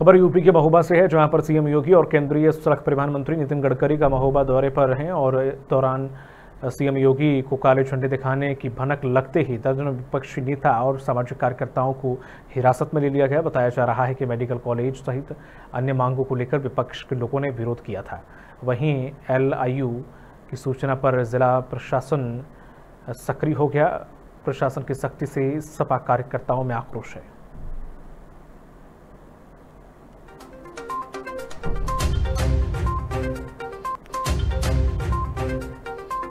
खबर यूपी के महोबा से है, जहाँ पर सीएम योगी और केंद्रीय सड़क परिवहन मंत्री नितिन गडकरी का महोबा दौरे पर हैं और दौरान सीएम योगी को काले झंडे दिखाने की भनक लगते ही दर्जनों विपक्षी नेता और सामाजिक कार्यकर्ताओं को हिरासत में ले लिया गया। बताया जा रहा है कि मेडिकल कॉलेज सहित अन्य मांगों को लेकर विपक्ष के लोगों ने विरोध किया था। वहीं एलआईयू की सूचना पर जिला प्रशासन सक्रिय हो गया। प्रशासन की सख्ती से सपा कार्यकर्ताओं में आक्रोश है।